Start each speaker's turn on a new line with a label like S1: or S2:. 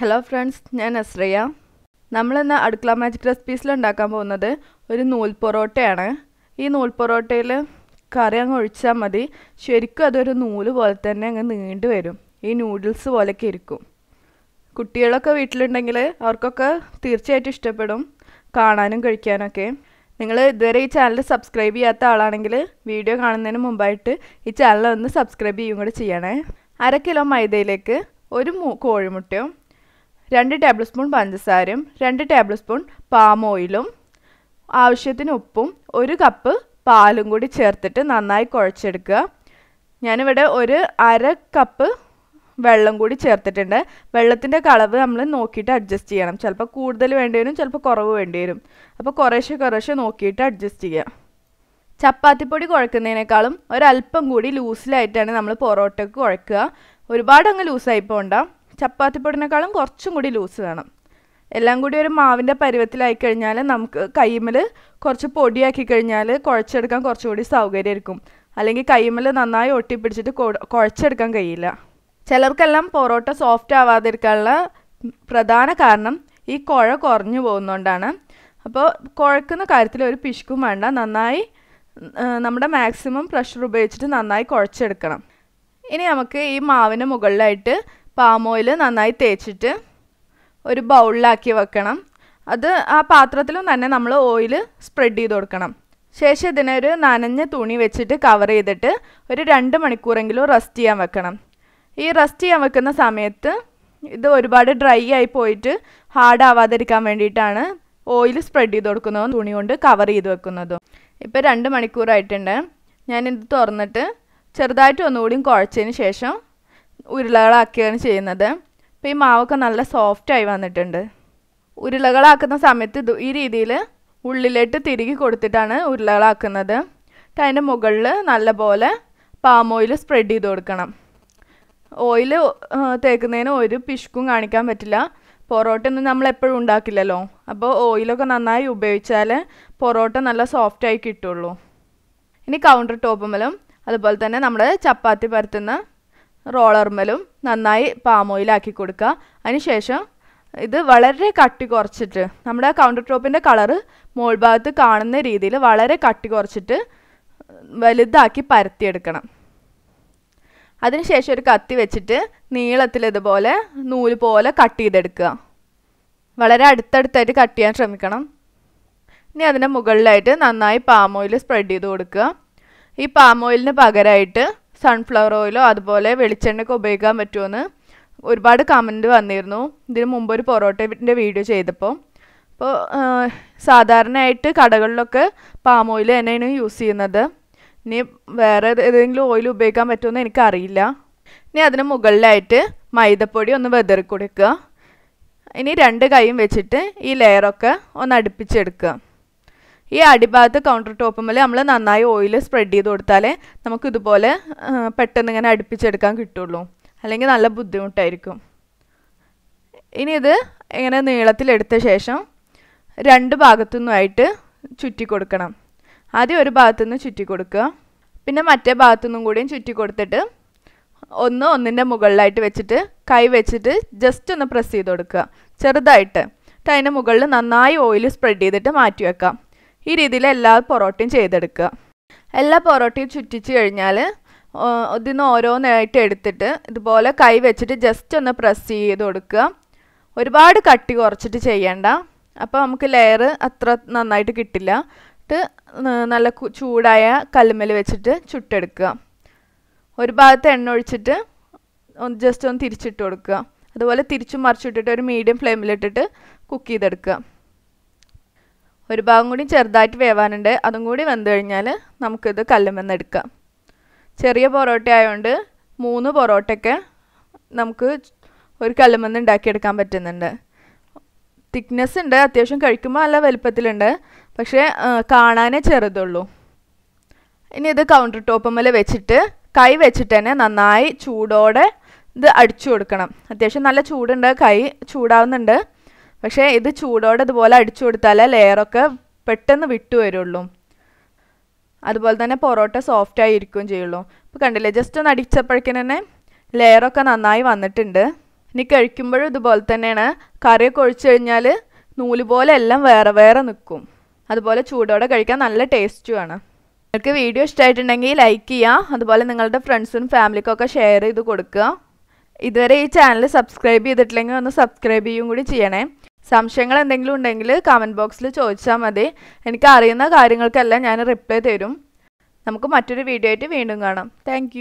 S1: Hello friends ഞാൻ അസ്രയ നമ്മളിന്ന് അടുക്കള മാജിക് റെസിപ്പീസിൽ ഉണ്ടാക്കാൻ പോകുന്നത് ഒരു നൂൽ പൊറോട്ടയാണ്. ഈ നൂൽ പൊറോട്ടയിൽ കറി അങ്ങ് ഒഴിച്ചാൽ മതി. ശരിക്കും അതൊരു നൂൽ പോലെ തന്നെ അങ്ങ് നീണ്ടു വരും. ഈ നൂഡിൽസ് പോലെയൊക്കെ ഇരിക്കും. കുട്ടികളൊക്കെ വീട്ടിലുണ്ടെങ്കിൽ അവർക്കൊക്കെ തീർച്ചയായിട്ടും ഇഷ്ടപ്പെടും. കാണാനും കഴിക്കാനൊക്കെ. നിങ്ങൾ ഇതുവരെ ഈ ചാനൽ സബ്സ്ക്രൈബ് ചെയ്യാത്ത ആളാണെങ്കിൽ വീഡിയോ കാണുന്നതിന് മുമ്പായിട്ട് ഈ ചാനൽ ഒന്ന് സബ്സ്ക്രൈബ് ചെയ്യും കൂടെ ചെയ്യണേ. അര കിലോ മൈദയിലേക്ക് ഒരു മൂ കോഴിമുട്ടയും രണ്ട് ടേബിൾ സ്പൂൺ പഞ്ചസാരയും രണ്ട് ടേബിൾ സ്പൂൺ പാം ഓയിലും ആവശ്യത്തിന് ഉപ്പും ഒരു കപ്പ് പാലും കൂടി ചേർത്തിട്ട് നന്നായി കുഴച്ചെടുക്കുക. ഞാനിവിടെ ഒരു അര കപ്പ് വെള്ളം കൂടി ചേർത്തിട്ടുണ്ട്. വെള്ളത്തിന്റെ കളവ് നമ്മൾ നോക്കിയിട്ട് അഡ്ജസ്റ്റ് ചെയ്യണം. ചിലപ്പോൾ കൂടുതൽ വേണ്ടി വരും ചിലപ്പോൾ കുറവ് വേണ്ടി വരും. അപ്പോൾ കുറേശ്ശെ കുറേശ്ശെ നോക്കിയിട്ട് അഡ്ജസ്റ്റ് ചെയ്യുക ചപ്പാത്തിപ്പൊടി കുഴക്കുന്നതിനേക്കാളും ഒരല്പം കൂടി ലൂസിലായിട്ടാണ് നമ്മൾ പൊറോട്ടയ്ക്ക് കുഴക്കുക. ഒരുപാട് അങ്ങ് ലൂസായി പോകണ്ട ചപ്പാത്തിപ്പൊടിനേക്കാളും കുറച്ചും കൂടി ലൂസ് വേണം. എല്ലാം കൂടി ഒരു മാവിന്റെ പരുവത്തിലായി കഴിഞ്ഞാൽ നമുക്ക് കൈമൽ കുറച്ച് പൊടിയാക്കി കഴിഞ്ഞാൽ കുഴച്ചെടുക്കാൻ കുറച്ചുകൂടി സൗകര്യമായിരിക്കും. അല്ലെങ്കിൽ കൈമൽ നന്നായി ഒട്ടിപ്പിടിച്ചിട്ട് കുഴച്ചെടുക്കാൻ കഴിയില്ല. ചിലർക്കെല്ലാം പൊറോട്ട സോഫ്റ്റ് ആവാതിരിക്കാനുള്ള പ്രധാന കാരണം ഈ കുഴ കുറഞ്ഞു പോകുന്നതുകൊണ്ടാണ് അപ്പോൾ കുഴക്കുന്ന കാര്യത്തിൽ ഒരു പിശുക്കും വേണ്ട. നന്നായി നമ്മുടെ മാക്സിമം പ്രഷർ ഉപയോഗിച്ചിട്ട് നന്നായി കുഴച്ചെടുക്കണം. ഇനി നമുക്ക് ഈ മാവിന് മുകളിലായിട്ട് പാം ഓയിൽ നന്നായി തേച്ചിട്ട് ഒരു ബൗളിലാക്കി വെക്കണം. അത് ആ പാത്രത്തിലും തന്നെ നമ്മൾ ഓയിൽ സ്പ്രെഡ് ചെയ്ത് കൊടുക്കണം. ശേഷം ഇതിനൊരു നനഞ്ഞ തുണി വെച്ചിട്ട് കവർ ചെയ്തിട്ട് ഒരു രണ്ട് മണിക്കൂറെങ്കിലും റെസ്റ്റ് ചെയ്യാൻ വെക്കണം. ഈ റെസ്റ്റ് ചെയ്യാൻ വെക്കുന്ന സമയത്ത് ഇത് ഒരുപാട് ഡ്രൈ ആയി പോയിട്ട് ഹാർഡ് ആവാതിരിക്കാൻ വേണ്ടിയിട്ടാണ് ഓയിൽ സ്പ്രെഡ് ചെയ്ത് കൊടുക്കുന്നതും. തുണി കൊണ്ട് കവർ ചെയ്ത് വെക്കുന്നതും. ഇപ്പോൾ രണ്ട് മണിക്കൂറായിട്ടുണ്ട്. ഞാനിത് തുറന്നിട്ട് ചെറുതായിട്ട് ഒന്നുകൂടിയും കുഴച്ചതിന് ശേഷം ഉരുളകളാക്കുകയാണ് ചെയ്യുന്നത്. അപ്പോൾ ഈ മാവൊക്കെ നല്ല സോഫ്റ്റായി വന്നിട്ടുണ്ട്. ഉരുളകളാക്കുന്ന സമയത്ത് ഈ രീതിയിൽ ഉള്ളിലേട്ട് തിരികെ കൊടുത്തിട്ടാണ് ഉരുളകളാക്കുന്നത്. അതിന്റെ മുകളിൽ നല്ലപോലെ പാം ഓയിൽ സ്പ്രെഡ് ചെയ്ത് കൊടുക്കണം. ഓയിൽ തേക്കുന്നതിന് ഒരു പിശുക്കും കാണിക്കാൻ പറ്റില്ല. പൊറോട്ട ഒന്നും നമ്മൾ എപ്പോഴും ഉണ്ടാക്കില്ലല്ലോ. അപ്പോൾ ഓയിലൊക്കെ നന്നായി ഉപയോഗിച്ചാൽ പൊറോട്ട നല്ല സോഫ്റ്റായി കിട്ടുള്ളൂ. ഇനി കൗണ്ടർ ടോപ്പുമ്മലും അതുപോലെ തന്നെ നമ്മൾ ചപ്പാത്തി പരത്തുന്ന റോളർമലും നന്നായി പാം ഓയിലാക്കി കൊടുക്കുക അതിനുശേഷം ഇത് വളരെ കട്ടി കുറച്ചിട്ട് നമ്മുടെ കൗണ്ടർ ടോപ്പിന്റെ കളറ് മോൾ ഭാഗത്ത് കാണുന്ന രീതിയിൽ വളരെ കട്ടി കുറച്ചിട്ട് വലുതാക്കി പരത്തിയെടുക്കണം. അതിനുശേഷം ഒരു കത്തി വെച്ചിട്ട് നീളത്തിൽ ഇതുപോലെ നൂൽ പോലെ കട്ട് ചെയ്തെടുക്കുക. വളരെ അടുത്തടുത്തായിട്ട് കട്ട് ചെയ്യാൻ ശ്രമിക്കണം. ഇനി അതിന്റെ മുകളിലായിട്ട് നന്നായി പാം ഓയിൽ സ്പ്രെഡ് ചെയ്ത് കൊടുക്കുക. ഈ പാം ഓയിലിന് പകരമായിട്ട് സൺഫ്ലവർ ഓയിലോ അതുപോലെ വെളിച്ചെണ്ണയൊക്കെ ഉപയോഗിക്കാൻ പറ്റുമെന്ന് ഒരുപാട് കമന്റ് വന്നിരുന്നു. ഇതിന് മുമ്പ് ഒരു പൊറോട്ടന്റെ വീഡിയോ ചെയ്തപ്പോൾ അപ്പോൾ സാധാരണയായിട്ട് കടകളിലൊക്കെ പാം ഓയിൽ തന്നെയാണ് യൂസ് ചെയ്യുന്നത്. ഇനി വേറെ ഏതെങ്കിലും ഓയിൽ ഉപയോഗിക്കാൻ പറ്റുമെന്ന് എനിക്കറിയില്ല. ഇനി അതിന് മുകളിലായിട്ട് മൈദപ്പൊടി ഒന്ന് വെതറി കൊടുക്കുക ഇനി രണ്ട് കൈയും വെച്ചിട്ട് ഈ ലെയറൊക്കെ ഒന്ന് അടുപ്പിച്ചെടുക്കുക. ഈ അടിഭാഗത്ത് കൗണ്ടർ ടോപ്പുമ്മൽ നമ്മൾ നന്നായി ഓയിൽ സ്പ്രെഡ് ചെയ്ത് കൊടുത്താലേ നമുക്കിതുപോലെ പെട്ടെന്ന് ഇങ്ങനെ അടുപ്പിച്ചെടുക്കാൻ കിട്ടുള്ളൂ. അല്ലെങ്കിൽ നല്ല ബുദ്ധിമുട്ടായിരിക്കും. ഇനി ഇത് ഇങ്ങനെ നീളത്തിലെടുത്ത ശേഷം രണ്ട് ഭാഗത്തു നിന്നുമായിട്ട് ചുറ്റി കൊടുക്കണം. ആദ്യം ഒരു ഭാഗത്തു നിന്ന് ചുറ്റി കൊടുക്കുക. പിന്നെ മറ്റേ ഭാഗത്തു നിന്നും കൂടിയും ചുറ്റി കൊടുത്തിട്ട് ഒന്ന് ഒന്നിന്റെ മുകളിലായിട്ട് വെച്ചിട്ട് കൈ വെച്ചിട്ട് ജസ്റ്റ് ഒന്ന് പ്രസ് ചെയ്ത് കൊടുക്കുക. ചെറുതായിട്ട്. എന്നിട്ട് അതിന്റെ മുകളിൽ നന്നായി ഓയിൽ സ്പ്രെഡ് ചെയ്തിട്ട് മാറ്റി വെക്കാം. ഈ രീതിയിൽ എല്ലാ പൊറോട്ടയും ചെയ്തെടുക്കുക. എല്ലാ പൊറോട്ടയും ചുറ്റിച്ച് കഴിഞ്ഞാൽ ഇതിന്ന് ഓരോന്നായിട്ട് എടുത്തിട്ട് ഇതുപോലെ കൈ വെച്ചിട്ട് ജസ്റ്റ് ഒന്ന് പ്രസ് ചെയ്ത് കൊടുക്കുക. ഒരുപാട് കട്ടി കുറച്ചിട്ട് ചെയ്യണ്ട. അപ്പോൾ നമുക്ക് ലെയർ അത്ര നന്നായിട്ട് കിട്ടില്ല. നല്ല ചൂടായ കല്ലുമ്മൽ വെച്ചിട്ട് ചുട്ടെടുക്കുക. ഒരു ഭാഗത്ത് എണ്ണ ഒഴിച്ചിട്ട് ഒന്ന് ജസ്റ്റ് ഒന്ന് തിരിച്ചിട്ട് കൊടുക്കുക. അതുപോലെ തിരിച്ചും മറിച്ചിട്ടിട്ട് ഒരു മീഡിയം ഫ്ലെയിമിലിട്ടിട്ട് കുക്ക് ചെയ്തെടുക്കുക. ഒരു ഭാഗം കൂടി ചെറുതായിട്ട് വേവാനുണ്ട്. അതും കൂടി വെന്ത് കഴിഞ്ഞാൽ നമുക്കിത് കല്ലുമെന്ന് എടുക്കാം ചെറിയ പൊറോട്ട ആയതുകൊണ്ട് മൂന്ന് പൊറോട്ടയൊക്കെ നമുക്ക് ഒരു കല്ലുമെന്ന് ഉണ്ടാക്കിയെടുക്കാൻ പറ്റുന്നുണ്ട്. തിക്നെസ് ഉണ്ട് അത്യാവശ്യം കഴിക്കുമ്പോൾ നല്ല വലുപ്പത്തിലുണ്ട്. പക്ഷേ കാണാനേ ചെറുതുള്ളൂ. ഇനി ഇത് കൗണ്ടർ ടോപ്പുമ്മൽ വെച്ചിട്ട് കൈ വെച്ചിട്ട് തന്നെ നന്നായി ചൂടോടെ ഇത് അടിച്ചു കൊടുക്കണം. അത്യാവശ്യം നല്ല ചൂടുണ്ട് കൈ ചൂടാവുന്നുണ്ട്. പക്ഷേ ഇത് ചൂടോടെ ഇതുപോലെ അടിച്ചു കൊടുത്താലേ ലെയറൊക്കെ പെട്ടെന്ന് വിട്ടു വരുള്ളൂ. അതുപോലെ തന്നെ പൊറോട്ട സോഫ്റ്റ് ആയി ഇരിക്കുകയും ചെയ്യുള്ളൂ. ഇപ്പോൾ കണ്ടില്ലേ ജസ്റ്റ് ഒന്ന് അടിച്ചപ്പോഴേക്കും തന്നെ ലെയറൊക്കെ നന്നായി വന്നിട്ടുണ്ട്. ഇനി കഴിക്കുമ്പോഴും ഇതുപോലെ തന്നെയാണ്. കറിയൊക്കെ ഒഴിച്ചു കഴിഞ്ഞാൽ നൂൽ പോലെ എല്ലാം വേറെ വേറെ നിൽക്കും. അതുപോലെ ചൂടോടെ കഴിക്കാൻ നല്ല ടേസ്റ്റുമാണ് നിങ്ങൾക്ക് വീഡിയോ ഇഷ്ടമായിട്ടുണ്ടെങ്കിൽ ലൈക്ക് ചെയ്യുക അതുപോലെ നിങ്ങളുടെ ഫ്രണ്ട്സിനും ഫാമിലിക്കൊക്കെ ഷെയർ ചെയ്ത് കൊടുക്കുക. ഇതുവരെ ഈ ചാനൽ സബ്സ്ക്രൈബ് ചെയ്തിട്ടില്ലെങ്കിൽ ഒന്ന് സബ്സ്ക്രൈബ് ചെയ്യും കൂടി ചെയ്യണേ. സംശയങ്ങൾ എന്തെങ്കിലും ഉണ്ടെങ്കിൽ കമന്റ് ബോക്സിൽ ചോദിച്ചാൽ മതി. എനിക്ക് അറിയുന്ന കാര്യങ്ങൾക്കെല്ലാം ഞാൻ റിപ്ലൈ തരും. നമുക്ക് മറ്റൊരു വീഡിയോ ആയിട്ട് വീണ്ടും കാണാം. താങ്ക്